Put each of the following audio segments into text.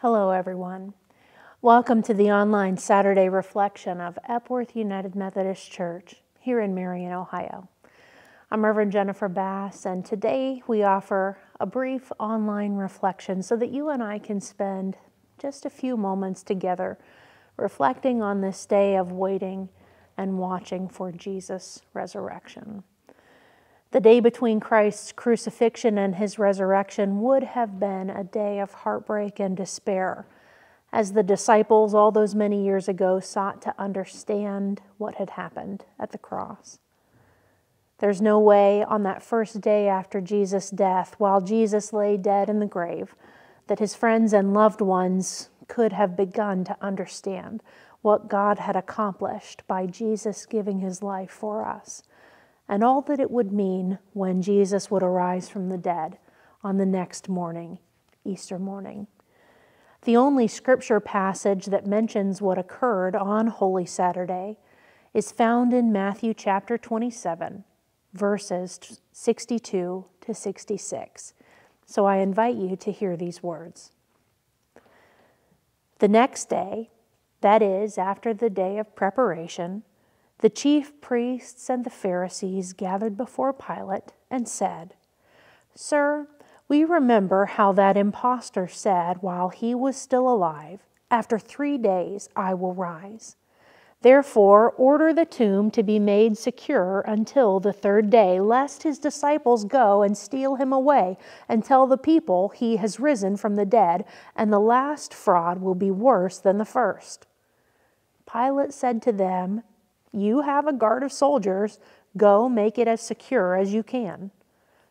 Hello, everyone. Welcome to the online Saturday reflection of Epworth United Methodist Church here in Marion, Ohio. I'm Reverend Jennifer Bass, and today we offer a brief online reflection so that you and I can spend just a few moments together reflecting on this day of waiting and watching for Jesus' resurrection. The day between Christ's crucifixion and his resurrection would have been a day of heartbreak and despair as the disciples, all those many years ago, sought to understand what had happened at the cross. There's no way on that first day after Jesus' death, while Jesus lay dead in the grave, that his friends and loved ones could have begun to understand what God had accomplished by Jesus giving his life for us and all that it would mean when Jesus would arise from the dead on the next morning, Easter morning. The only scripture passage that mentions what occurred on Holy Saturday is found in Matthew chapter 27, verses 62 to 66. So I invite you to hear these words. The next day, that is, after the day of preparation, the chief priests and the Pharisees gathered before Pilate and said, Sir, we remember how that impostor said while he was still alive, After three days I will rise. Therefore, order the tomb to be made secure until the third day, lest his disciples go and steal him away and tell the people he has risen from the dead, and the last fraud will be worse than the first. Pilate said to them, you have a guard of soldiers. Go make it as secure as you can.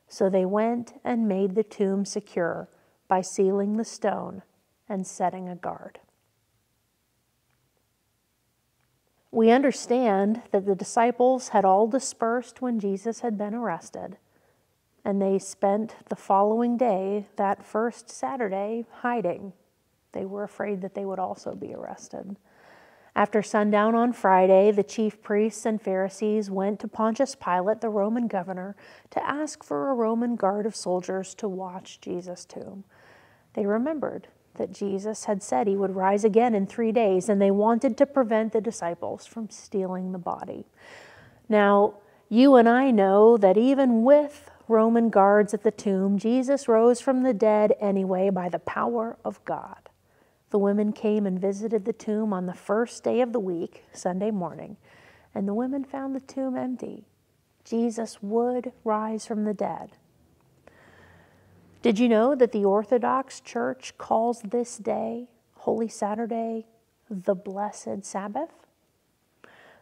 So they went and made the tomb secure by sealing the stone and setting a guard. We understand that the disciples had all dispersed when Jesus had been arrested, and they spent the following day, that first Saturday, hiding. They were afraid that they would also be arrested. After sundown on Friday, the chief priests and Pharisees went to Pontius Pilate, the Roman governor, to ask for a Roman guard of soldiers to watch Jesus' tomb. They remembered that Jesus had said he would rise again in three days, and they wanted to prevent the disciples from stealing the body. Now, you and I know that even with Roman guards at the tomb, Jesus rose from the dead anyway by the power of God. The women came and visited the tomb on the first day of the week, Sunday morning, and the women found the tomb empty. Jesus would rise from the dead. Did you know that the Orthodox Church calls this day, Holy Saturday, the Blessed Sabbath?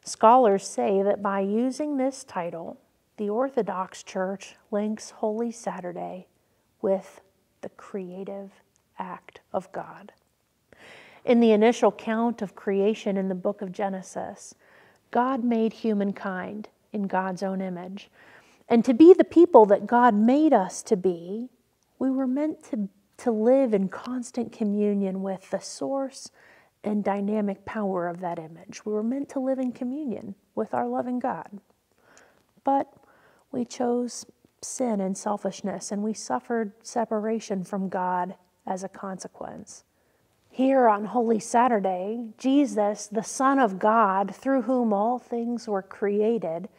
Scholars say that by using this title, the Orthodox Church links Holy Saturday with the creative act of God. In the initial count of creation in the book of Genesis, God made humankind in God's own image. And to be the people that God made us to be, we were meant to, to live in constant communion with the source and dynamic power of that image. We were meant to live in communion with our loving God. But we chose sin and selfishness, and we suffered separation from God as a consequence. Here on Holy Saturday, Jesus, the Son of God, through whom all things were created,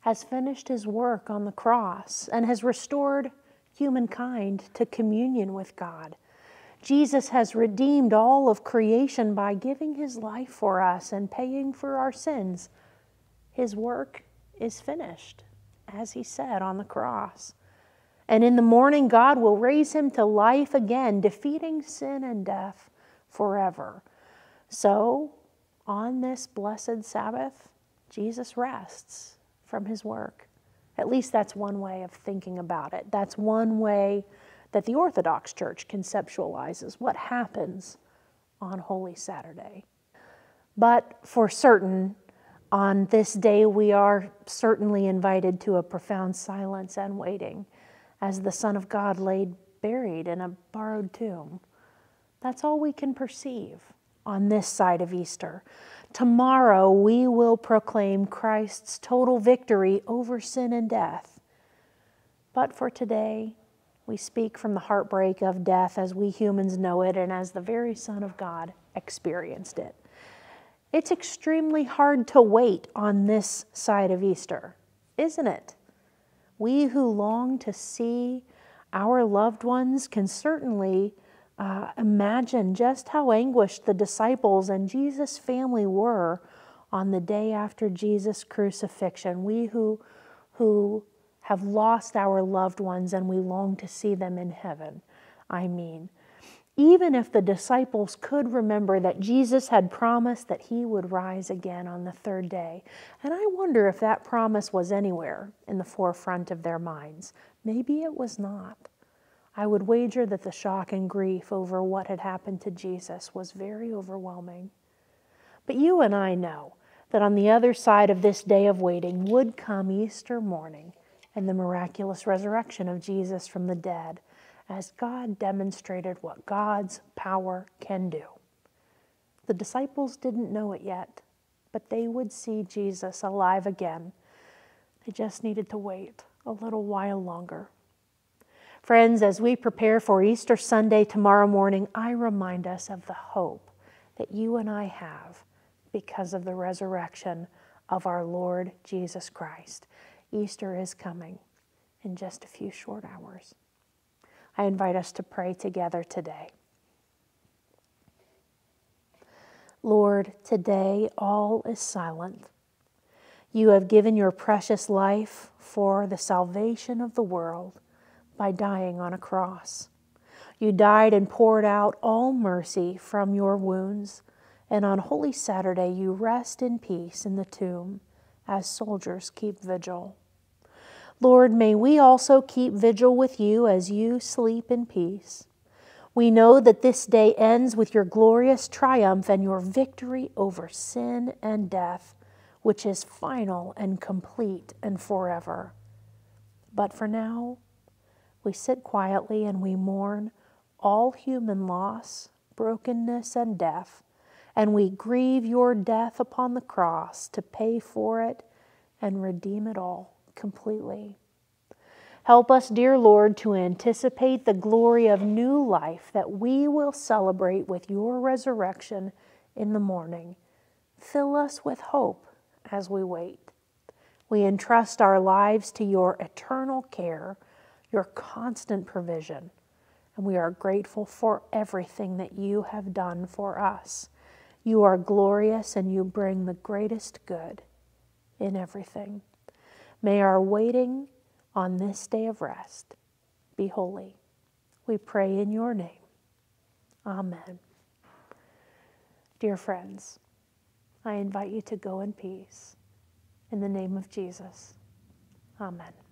has finished his work on the cross and has restored humankind to communion with God. Jesus has redeemed all of creation by giving his life for us and paying for our sins. His work is finished, as he said on the cross. And in the morning, God will raise him to life again, defeating sin and death forever. So, on this blessed Sabbath, Jesus rests from his work. At least that's one way of thinking about it. That's one way that the Orthodox Church conceptualizes what happens on Holy Saturday. But for certain, on this day, we are certainly invited to a profound silence and waiting as the Son of God laid buried in a borrowed tomb. That's all we can perceive on this side of Easter. Tomorrow we will proclaim Christ's total victory over sin and death. But for today, We speak from the heartbreak of death as we humans know it and as the very Son of God experienced it. It's extremely hard to wait on this side of Easter, isn't it? We who long to see our loved ones can certainly uh, imagine just how anguished the disciples and Jesus' family were on the day after Jesus' crucifixion. We who, who have lost our loved ones and we long to see them in heaven. I mean, even if the disciples could remember that Jesus had promised that he would rise again on the third day. And I wonder if that promise was anywhere in the forefront of their minds. Maybe it was not. I would wager that the shock and grief over what had happened to Jesus was very overwhelming. But you and I know that on the other side of this day of waiting would come Easter morning and the miraculous resurrection of Jesus from the dead as God demonstrated what God's power can do. The disciples didn't know it yet, but they would see Jesus alive again. They just needed to wait a little while longer. Friends, as we prepare for Easter Sunday tomorrow morning, I remind us of the hope that you and I have because of the resurrection of our Lord Jesus Christ. Easter is coming in just a few short hours. I invite us to pray together today. Lord, today all is silent. You have given your precious life for the salvation of the world by dying on a cross. You died and poured out all mercy from your wounds, and on Holy Saturday you rest in peace in the tomb as soldiers keep vigil. Lord, may we also keep vigil with you as you sleep in peace. We know that this day ends with your glorious triumph and your victory over sin and death, which is final and complete and forever. But for now, we sit quietly and we mourn all human loss, brokenness, and death, and we grieve your death upon the cross to pay for it and redeem it all completely. Help us, dear Lord, to anticipate the glory of new life that we will celebrate with your resurrection in the morning. Fill us with hope as we wait. We entrust our lives to your eternal care, your constant provision, and we are grateful for everything that you have done for us. You are glorious and you bring the greatest good in everything. May our waiting on this day of rest be holy. We pray in your name. Amen. Dear friends, I invite you to go in peace. In the name of Jesus. Amen.